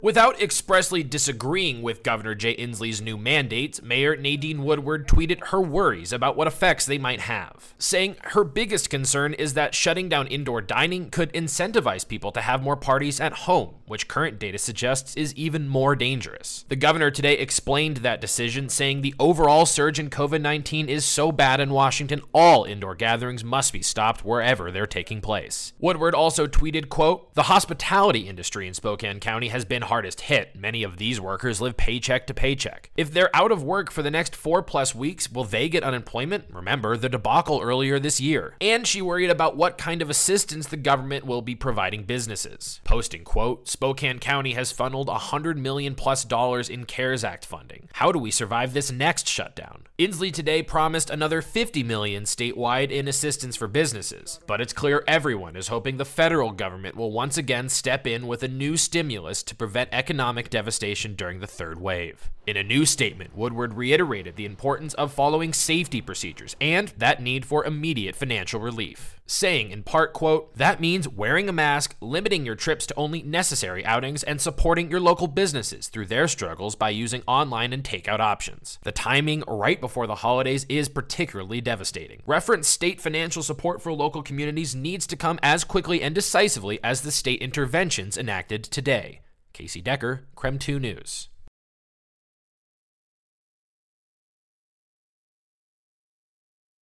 Without expressly disagreeing with Governor Jay Inslee's new mandates, Mayor Nadine Woodward tweeted her worries about what effects they might have, saying her biggest concern is that shutting down indoor dining could incentivize people to have more parties at home, which current data suggests is even more dangerous. The governor today explained that decision, saying the overall surge in COVID 19 is so bad in Washington, all indoor gatherings must be stopped wherever they're taking place. Woodward also tweeted, quote, The hospitality industry in Spokane County has been hardest hit. Many of these workers live paycheck to paycheck. If they're out of work for the next four plus weeks, will they get unemployment? Remember the debacle earlier this year. And she worried about what kind of assistance the government will be providing businesses. Posting, quote, Spokane County has funneled 100 million plus dollars in CARES Act funding. How do we survive this next shutdown? Inslee today promised another 50 million statewide in assistance for businesses, but it's clear everyone is hoping the federal government will once again step in with a new stimulus to prevent economic devastation during the third wave. In a new statement, Woodward reiterated the importance of following safety procedures and that need for immediate financial relief, saying in part, quote, that means wearing a mask, limiting your trips to only necessary outings, and supporting your local businesses through their struggles by using online and takeout options. The timing right before the holidays is particularly devastating. Reference state financial support for local communities needs to come as quickly and decisively as the state interventions enacted today. Casey Decker, KREM 2 News.